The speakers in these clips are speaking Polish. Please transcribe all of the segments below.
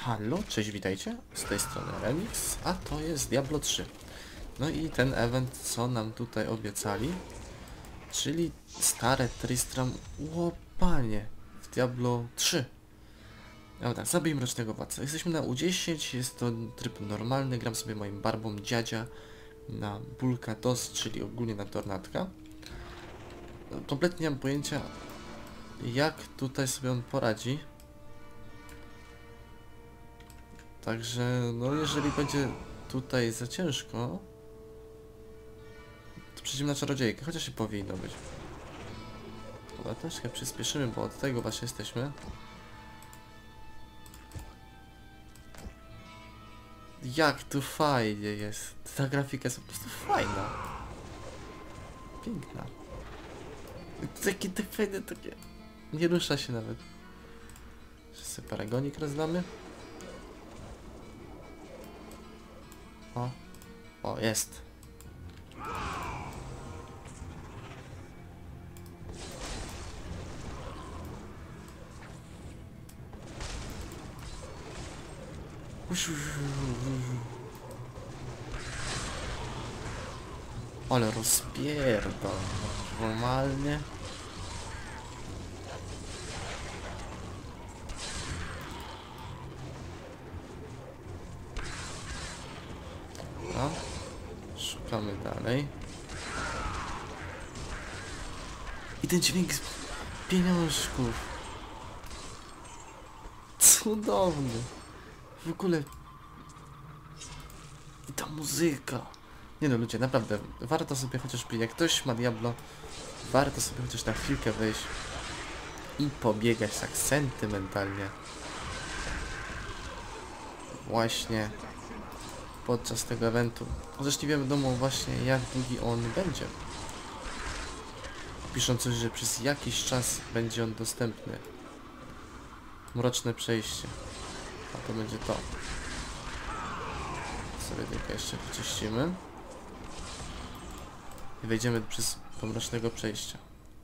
Halo, cześć, witajcie. Z tej strony Remix, a to jest Diablo 3. No i ten event, co nam tutaj obiecali, czyli stare Tristram łopanie w Diablo 3. No tak, zabij mrocznego władcę. Jesteśmy na U10, jest to tryb normalny, gram sobie moim barbą dziadzia na Bulka DOS, czyli ogólnie na Tornadka. No, Kompletnie nie mam pojęcia, jak tutaj sobie on poradzi. Także, no jeżeli będzie tutaj za ciężko, to przejdziemy na czarodziejkę, chociaż się powinno być. Dobra, troszkę przyspieszymy, bo od tego właśnie jesteśmy. Jak tu fajnie jest. Ta grafika jest po prostu fajna. Piękna. Takie tak fajne, takie... Nie rusza się nawet. Wszyscy paragonik rozdamy. O. O, jest. Ale rozpierdol. Normalnie. Dobra. Szukamy dalej. Ten dźwięk z pieniążków. Cudowny. W ogóle... I ta muzyka. Nie no ludzie, naprawdę, warto sobie chociażby, jak ktoś ma Diablo, warto sobie chociaż na chwilkę wejść i pobiegać tak sentymentalnie. Właśnie podczas tego eventu. Chociaż nie wiadomo właśnie jak długi on będzie. Piszą coś, że przez jakiś czas będzie on dostępny. Mroczne przejście. A to będzie to. Sobie tylko jeszcze wyczyścimy. I wejdziemy przez do mrocznego przejścia.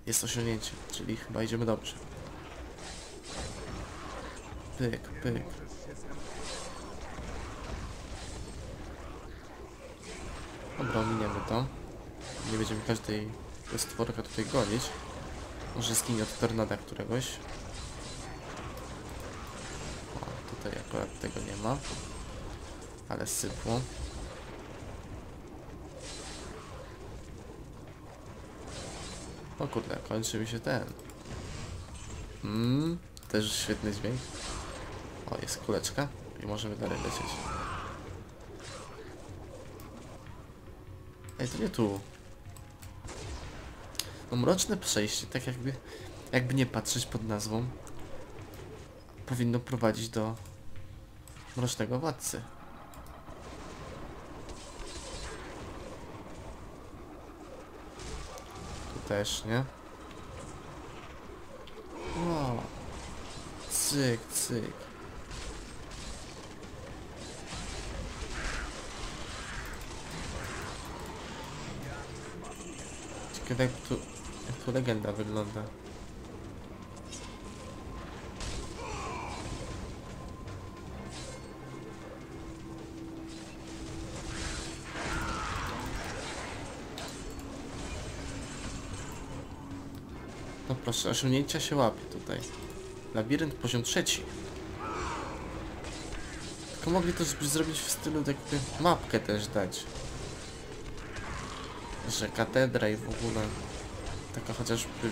Jest osiągnięcie, czyli chyba idziemy dobrze. Pyk, pyk. Dobra, ominiemy to. Nie będziemy każdej stworka tutaj gonić. Może zginie od tornada któregoś. O, tutaj akurat tego nie ma. Ale sypło. O kurde, kończy mi się ten. Mmm, też świetny dźwięk. O, jest kuleczka i możemy dalej lecieć. Ej, to nie tu. No mroczne przejście, tak jakby, jakby nie patrzeć pod nazwą, powinno prowadzić do mrocznego władcy. Tu też, nie? O, cyk, cyk. Ciekawe tu, jak tu legenda wygląda. No proszę, osiągnięcia się łapie tutaj. Labirynt poziom trzeci. Tylko mogli to zrobić w stylu jakby mapkę też dać. Że katedra i w ogóle taka chociażby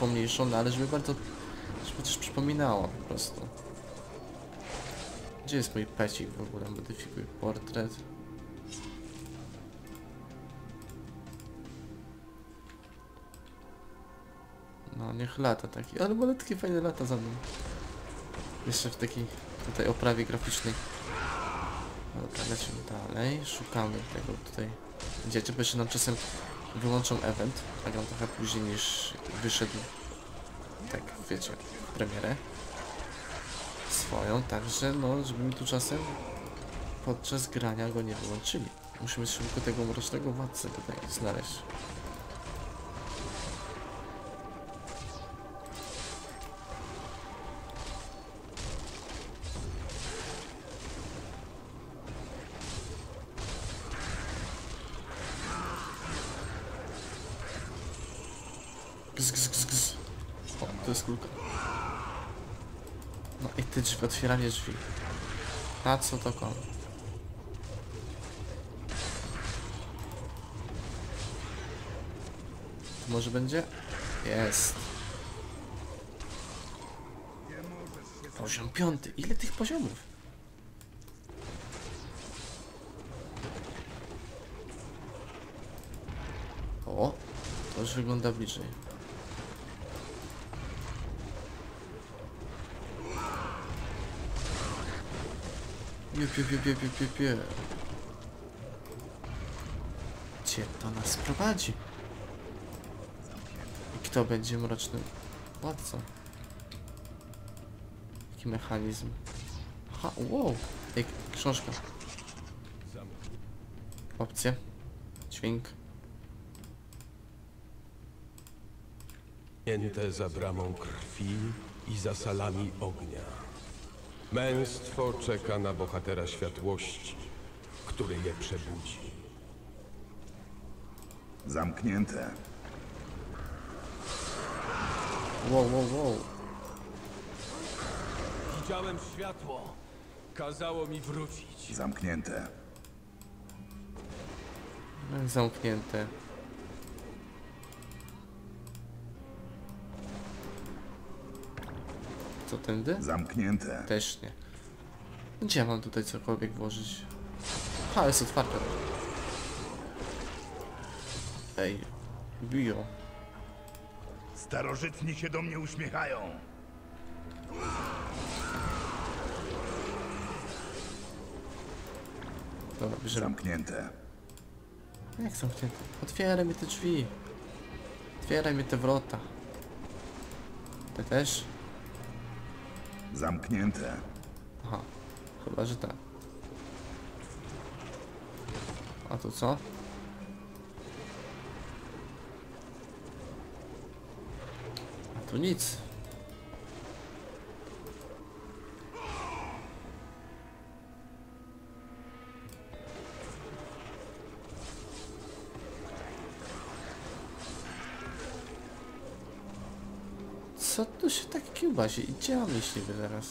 pomniejszona, ale żeby bardzo, chociaż przypominała po prostu. Gdzie jest mój pecik w ogóle? Modyfikuj portret. No niech lata taki, ale malutki fajny lata za mną. Jeszcze w takiej tutaj oprawie graficznej. Dobra, lecimy dalej. Szukamy tego tutaj. Dzieci, bo jeszcze nam czasem wyłączą event, a gram trochę później niż wyszedł. Tak, wiecie, premierę. Swoją, także no, żeby mi tu czasem podczas grania go nie wyłączyli. Musimy szybko tego mrocznego władcę tutaj znaleźć. te drzwi, otwieranie drzwi. Na co to To może będzie? Jest. Poziom piąty. Ile tych poziomów? O, to już wygląda bliżej. Pie, pie, pie, pie, pie, pie, pie. Gdzie to nas prowadzi? I kto będzie mroczny? Władca. Jaki mechanizm? Ha, wow! Ej, książka. Opcje. Dźwięk. Mięte za bramą krwi i za salami ognia. Męstwo czeka na bohatera światłości, który je przebudzi. Zamknięte. Wow, wow, wow. Widziałem światło. Kazało mi wrócić. Zamknięte. Zamknięte. to tędy? Zamknięte. Też nie. No gdzie ja mam tutaj cokolwiek włożyć? Ha, jest otwarte. Ej, biją. Starożytni się do mnie uśmiechają. Dobra, bierzemy. Zamknięte. Jak zamknięte? Otwieraj mi te drzwi. Otwieraj mi te wrota. Te też? Zamknięte. Aha, chyba, że tak. A to co? A tu nic. Co tu się tak Cuba się, gdzie mam iść zaraz?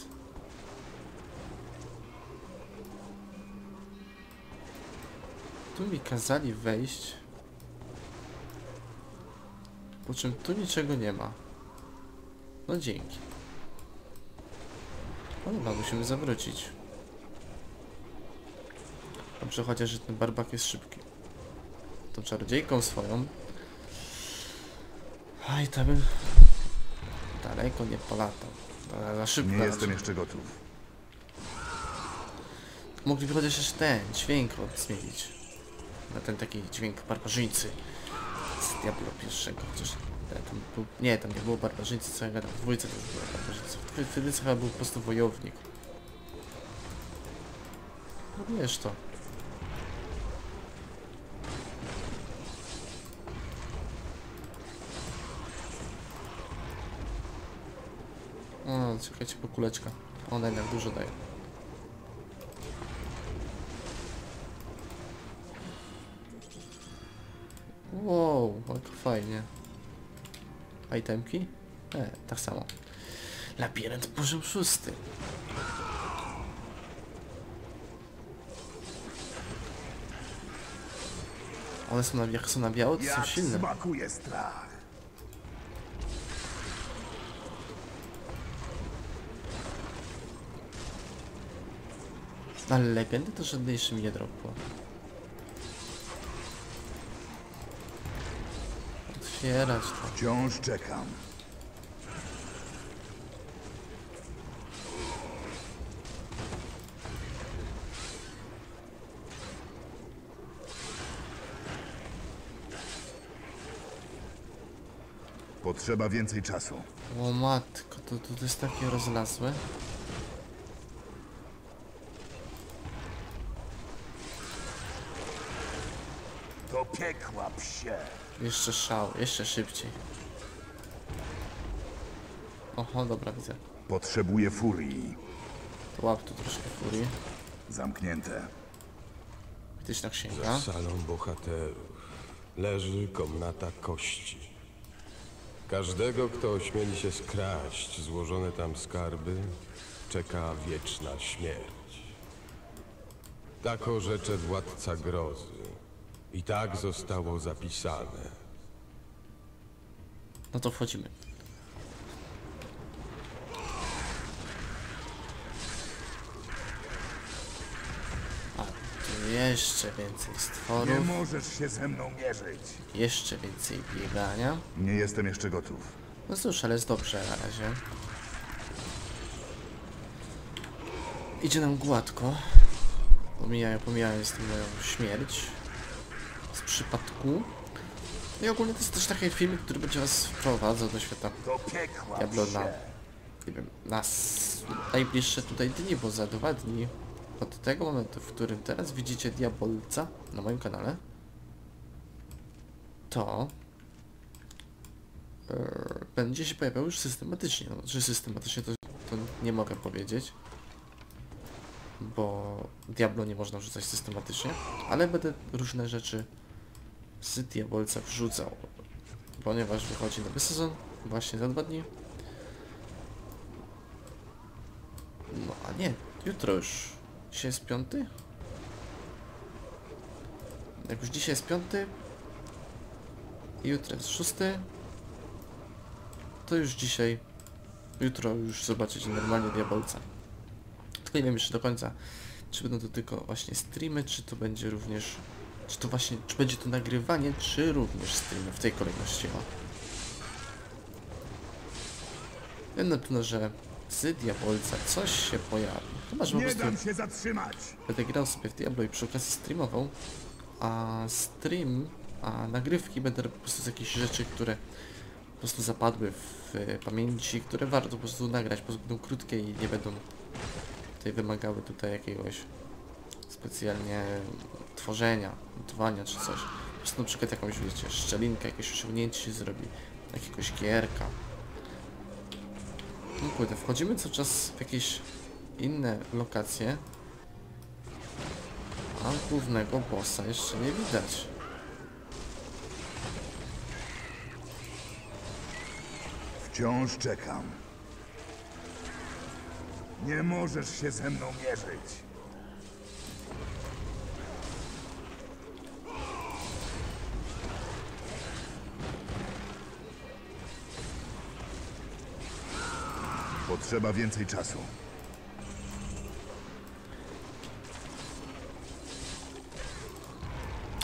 Tu mi kazali wejść. Po czym tu niczego nie ma. No dzięki. No chyba musimy zawrócić. Dobrze, chociaż że ten barbak jest szybki. Tą czarodziejką swoją. Aj, to bym daleko nie polatał. Za szybko. Nie jestem jeszcze gotów. Mogliby chociaż jeszcze ten dźwięk zmienić. Na ten taki dźwięk barbarzyńcy z Diablo pierwszego. Chociaż e, tam był, nie, tam nie było barbarzyńcy, co ja gadam. W dwójce to było barbarzyńcy. Wtedy chyba był po prostu wojownik. No to. no czekajcie po kuleczka. Ona jednak dużo daje. Wow, jak fajnie. Itemki? E, tak samo. Labirynt poziom szósty. One są na, jak są na białe, to są silne. smakuje strach. Na legendę to żadnej jeszcze mi nie dropło. Otwierać to. Wciąż czekam. Potrzeba więcej czasu. O matko, to, to, to jest takie rozlazłe. Zachłap się. Jeszcze szał, jeszcze szybciej. Oho, dobra, widzę. Potrzebuję furii. To łap tu troszkę furii. Zamknięte. Mityczna księga. Za salą bohaterów leży komnata kości. Każdego, kto ośmieli się skraść złożone tam skarby, czeka wieczna śmierć. Tak orzecze władca grozy, i tak zostało zapisane. No to wchodzimy. A tu jeszcze więcej Nie stworów, możesz się ze mną mierzyć. jeszcze więcej biegania. Nie jestem jeszcze gotów. No cóż, ale jest dobrze na razie. Idzie nam gładko. Pomijają, pomijając tę moją śmierć. Przypadku. I ogólnie to jest też taki film, który będzie was wprowadzał do świata Diablo na, nie wiem, na najbliższe tutaj dni, bo za dwa dni od tego momentu, w którym teraz widzicie Diabolca na moim kanale, to e, będzie się pojawiał już systematycznie. No, czy systematycznie to, to nie mogę powiedzieć, bo Diablo nie można wrzucać systematycznie, ale będę różne rzeczy z Diabolca wrzucał, ponieważ wychodzi nowy sezon właśnie za dwa dni. No a nie, jutro już. Dzisiaj jest piąty? Jak już dzisiaj jest piąty jutro jest szósty, to już dzisiaj, jutro już zobaczycie normalnie Diabolca. Tylko nie wiem jeszcze do końca, czy będą to tylko właśnie streamy, czy to będzie również, czy to właśnie, czy będzie to nagrywanie, czy również streamy w tej kolejności, o. Wiem na pewno, że z Diabolca coś się pojawi. Chyba, że po Nie prostu dam się zatrzymać. będę grał sobie w Diablo i przy okazji streamował, a stream, a nagrywki będę robił po prostu z jakichś rzeczy, które po prostu zapadły w e, pamięci, które warto po prostu nagrać, po prostu będą krótkie i nie będą tutaj wymagały tutaj jakiegoś specjalnie tworzenia, montowania czy coś. Po prostu na przykład jakąś, wiecie, szczelinkę, jakieś osiągnięcie się zrobi, jakiegoś gierka. No kurde, wchodzimy cały czas w jakieś inne lokacje, a głównego bossa jeszcze nie widać. Wciąż czekam. Nie możesz się ze mną mierzyć. Potrzeba więcej czasu.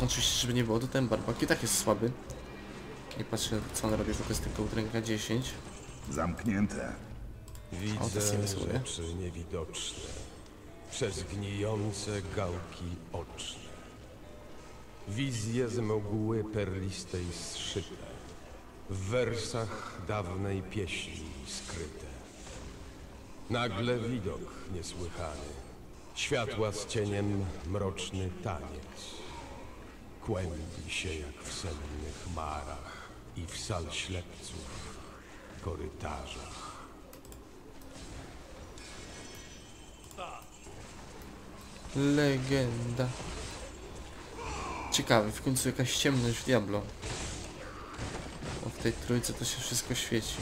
Oczywiście, żeby nie było, to ten barbak i tak jest słaby. Nie patrzę co on robi, to jest tylko udręka 10. Zamknięte. O, to Widzę rzeczy niewidoczne. Przez gnijące gałki oczne. Wizje z mgły perlistej zszyte. W wersach dawnej pieśni skryte. Nagle widok niesłychany. Światła z cieniem mroczny taniec. Kłębi się jak w sennych marach i w sal ślepców korytarzach. Legenda. Ciekawe, w końcu jakaś ciemność w Diablo. Bo w tej trójce to się wszystko świeci.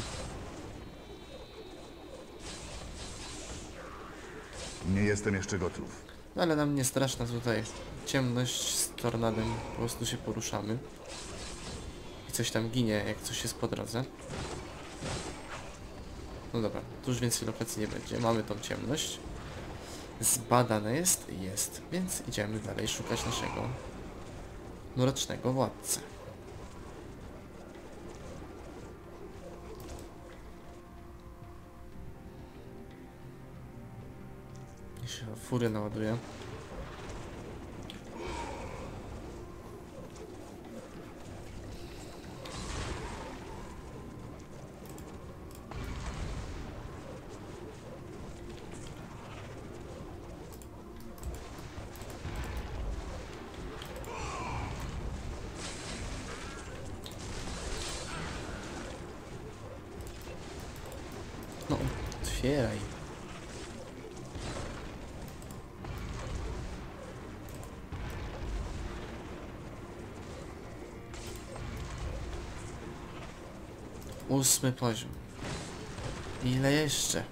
Nie jestem jeszcze gotów. No ale nam nie straszna tutaj ciemność z tornadem. Po prostu się poruszamy. I coś tam ginie, jak coś jest po drodze. No dobra, tu już więcej lokacji nie będzie. Mamy tą ciemność. Zbadane jest? Jest. Więc idziemy dalej szukać naszego mrocznego władcę. I się furię naładuje. Ósmy poziom. Ile jeszcze?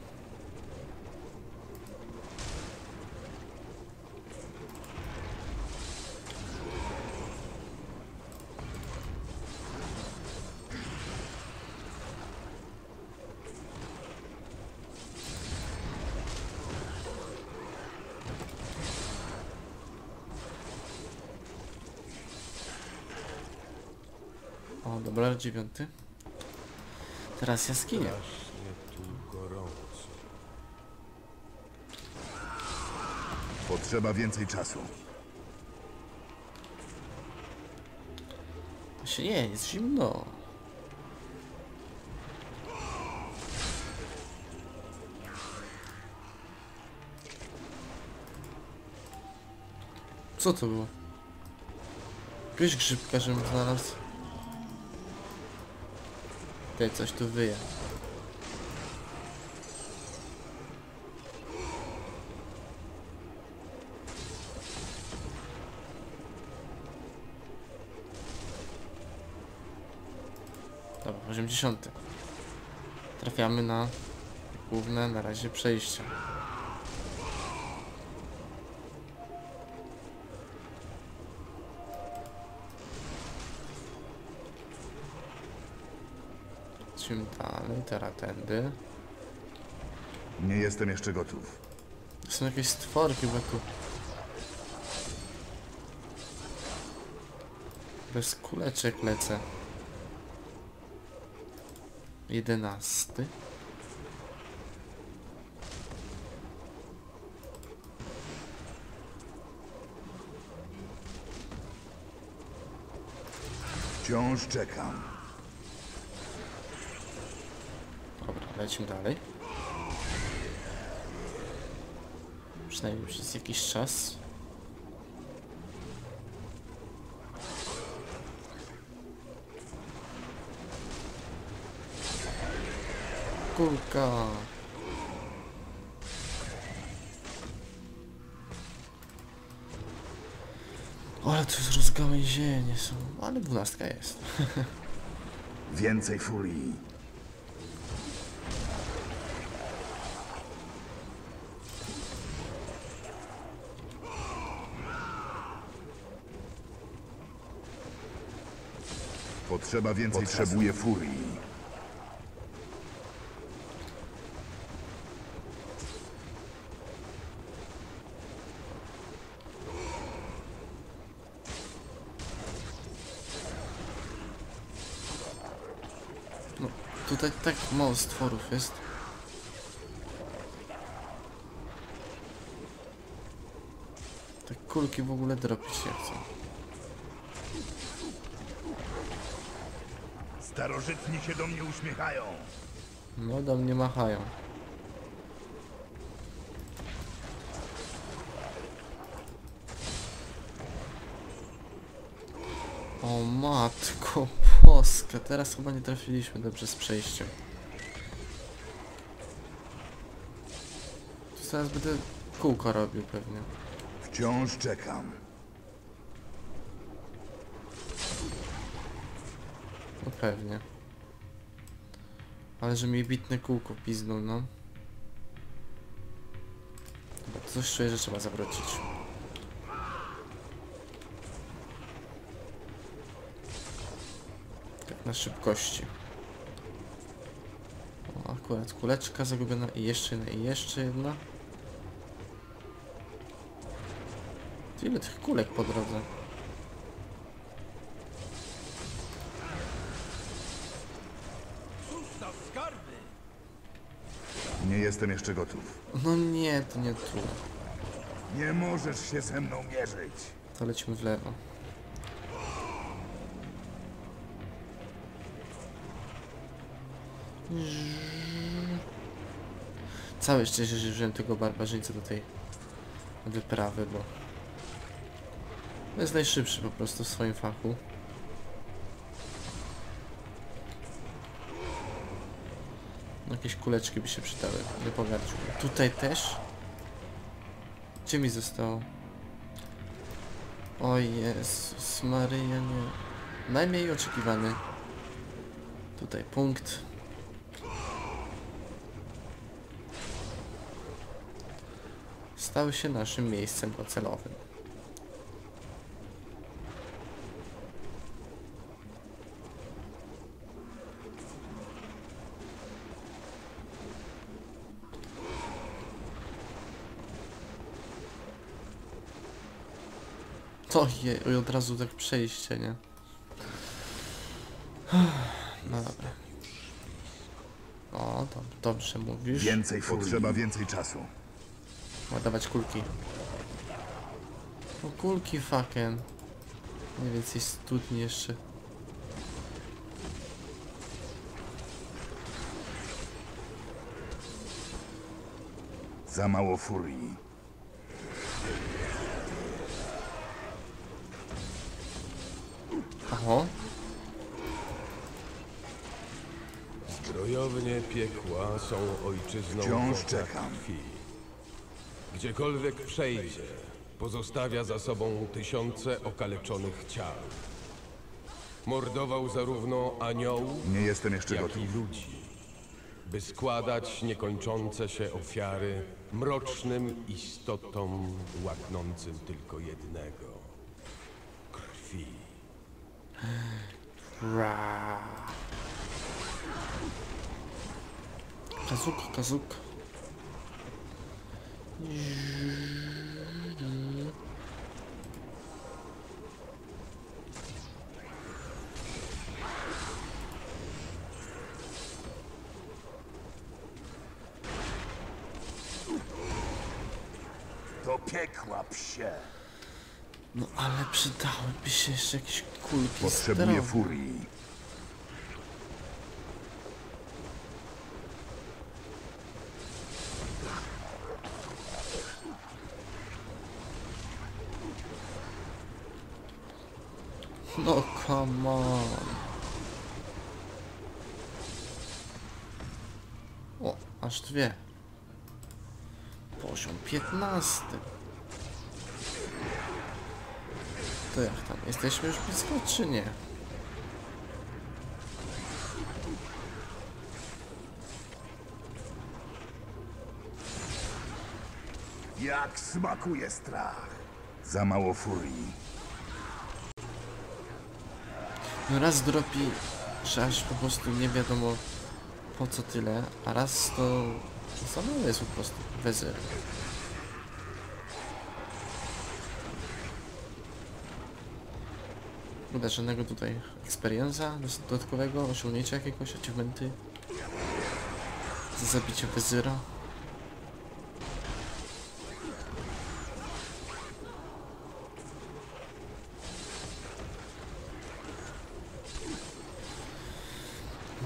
O, dobra, dziewiąty. Teraz jaskinia. Potrzeba więcej czasu. Się nie, jest zimno. Co to było? Jakiegoś grzybka, żebym znalazł. Tutaj coś tu wyje. Dobra, poziom 10. Trafiamy na główne na razie przejście. Lecimy dalej, teraz tędy. Nie jestem jeszcze gotów. To są jakieś stwory chyba tu. Bez kuleczek lecę. Jedenasty. Wciąż czekam. Lecimy dalej. Przynajmniej przez jakiś czas. Kulka. Ale to jest rozgałęzienie są. Ale dwunastka jest. Więcej furii. Potrzeba więcej Potrzebuję furii. No, tutaj tak mało stworów jest. Te kulki w ogóle dropić się chcą. Starożytni się do mnie uśmiechają. No do mnie machają. O matko boska, teraz chyba nie trafiliśmy dobrze z przejściem. Tu zaraz będę kółko robił pewnie. Wciąż czekam. Pewnie. Ale że mi bitne kółko piznął, no. Chyba coś czuję, że trzeba zawrócić. Tak na szybkości. O, akurat kuleczka zagubiona i jeszcze jedna, i jeszcze jedna. Ile tych kulek po drodze? Jestem jeszcze gotów. No nie, to nie tu. Nie możesz się ze mną mierzyć. To lecimy w lewo. Całe szczęście, że wziąłem tego barbarzyńca do tej wyprawy, bo to jest najszybszy po prostu w swoim fachu. Jakieś kuleczki by się przydały, nie pogardził. Tutaj też? Gdzie mi zostało? O Jezus Maryja, nie. Najmniej oczekiwany. Tutaj punkt. Stał się naszym miejscem docelowym. To je, i od razu tak przejście, nie? No dobra. O, to dobrze mówisz. Więcej Potrzeba więcej czasu. Ładować kulki. O kulki fucking. Nie więcej studni jeszcze. Za mało furii. Oho. Zbrojownie piekła są ojczyzną Wciąż czekam. krwi. Gdziekolwiek przejdzie, pozostawia za sobą tysiące okaleczonych ciał. Mordował zarówno aniołów, Nie jestem jeszcze jak gotów. i ludzi, by składać niekończące się ofiary mrocznym istotom łaknącym tylko jednego krwi. Казук, казук. Топек вообще. No ale przydałyby się jeszcze jakieś kulki Potrzebuję zdrowe. furii. No come on. O, aż dwie. Poziom 15. To jak tam? Jesteśmy już blisko czy nie? Jak smakuje strach. Za mało furii. No raz dropi, że aż po prostu nie wiadomo po co tyle, a raz to za mało jest po prostu wezyr. Uda żadnego tutaj experienza dodatkowego, osiągnięcia jakiegoś, achievementy za zabicie wezyra.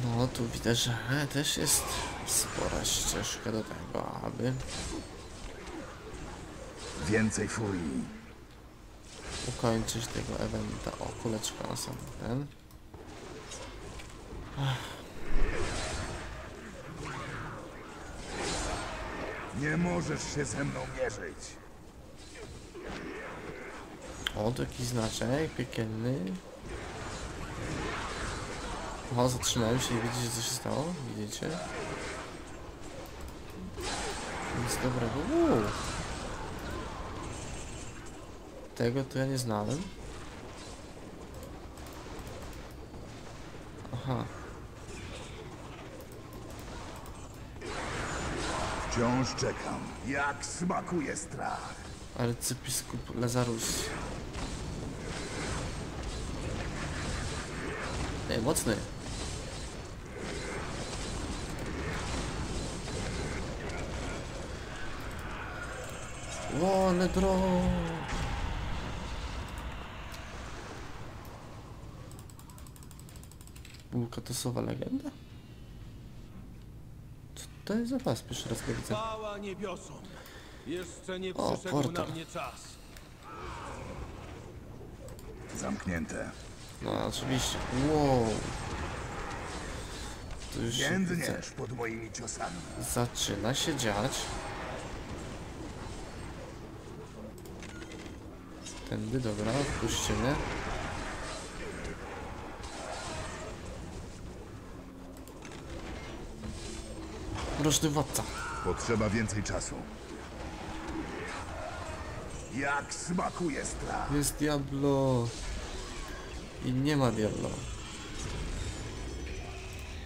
No tu widać, że też jest spora ścieżka do tego, aby Więcej furii. Ukończyć tego eventa. O, kuleczka na sam ten. Nie możesz się ze mną mierzyć. O, tu jakiś znaczek piekielny. O, zatrzymałem się i widzicie co się stało? Widzicie? Nic dobrego. Uuu. Tego to ja nie znałem. Aha. Wciąż czekam. Jak smakuje strach. Arcybiskup Lazarus. Ej, mocny. O, ale dro. Bulkatosowa legenda? Co to jest za was? Pierwszy raz go widzę. Chwała niebiosom! Jeszcze nie O, przyszedł na mnie czas. Zamknięte. No oczywiście. Wow. To już. Jędniesz pod moimi ciosami. zaczyna się dziać. Tędy, dobra, wpuśćcie mroczny władca. Potrzeba więcej czasu. Jak smakuje strach? Jest Diablo. I nie ma Diablo.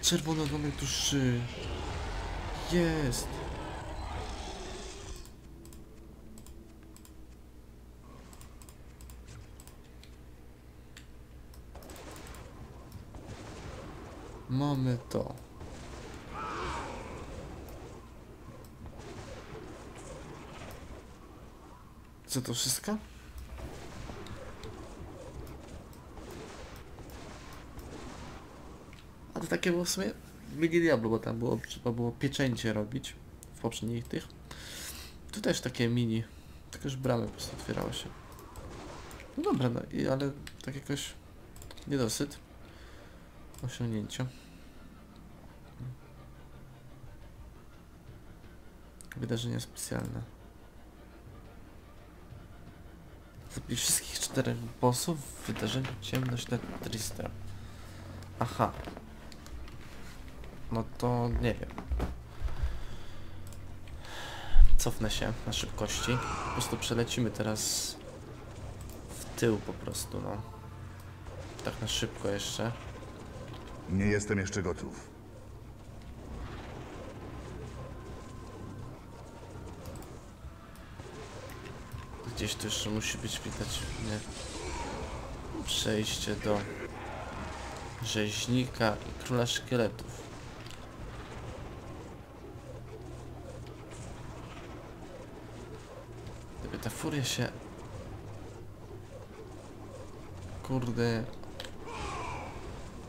Czerwony domek duszy. Jest. Mamy to. Co to wszystko? A to takie było w sumie mini Diablo, bo tam było, trzeba było pieczęcie robić w poprzednich tych. Tu też takie mini, tylko że bramy po prostu otwierały się. No dobra, no i ale tak jakoś niedosyt osiągnięcia. Wydarzenia specjalne. Zabij wszystkich czterech bossów w wydarzeniu Ciemność nad Tristra. Aha. No to nie wiem. Cofnę się na szybkości. Po prostu przelecimy teraz w tył po prostu, no. Tak na szybko jeszcze. Nie jestem jeszcze gotów. Gdzieś tu jeszcze musi być widać nie, przejście do rzeźnika i króla szkieletów. Gdyby ta furia się kurde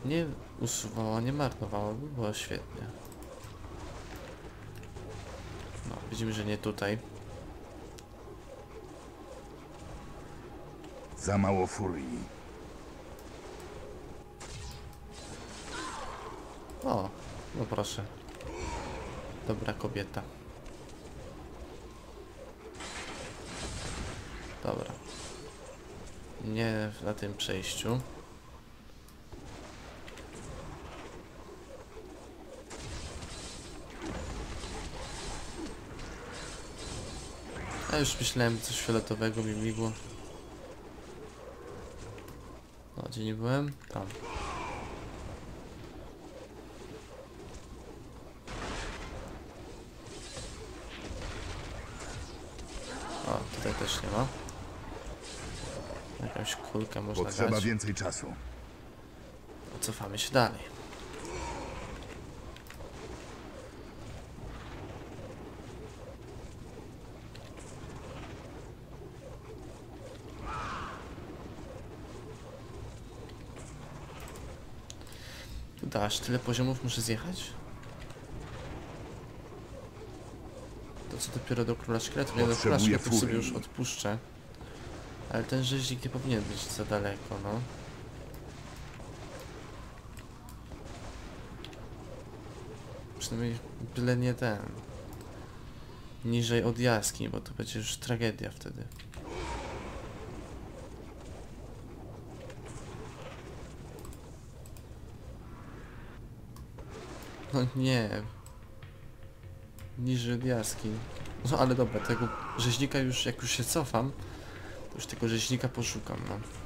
nie usuwała, nie marnowała, by było świetnie. No, widzimy, że nie tutaj. Za mało furii. O, no proszę. Dobra kobieta. Dobra. Nie na tym przejściu. A już myślałem coś fioletowego mi migło. No, gdzie nie byłem? Tam. O, tutaj też nie ma. Jakąś kulkę można Potrzeba dać. więcej czasu. Cofamy się dalej. Dasz, tyle poziomów muszę zjechać? To co dopiero do króla szkieletów? Nie, do króla szkieletów sobie już odpuszczę. Ale ten rzeźnik nie powinien być za daleko, no. Przynajmniej byle nie ten. Niżej od jaskiń, bo to będzie już tragedia wtedy. No nie. Niżej od. No ale dobra, tego rzeźnika już, jak już się cofam, to już tego rzeźnika poszukam, no.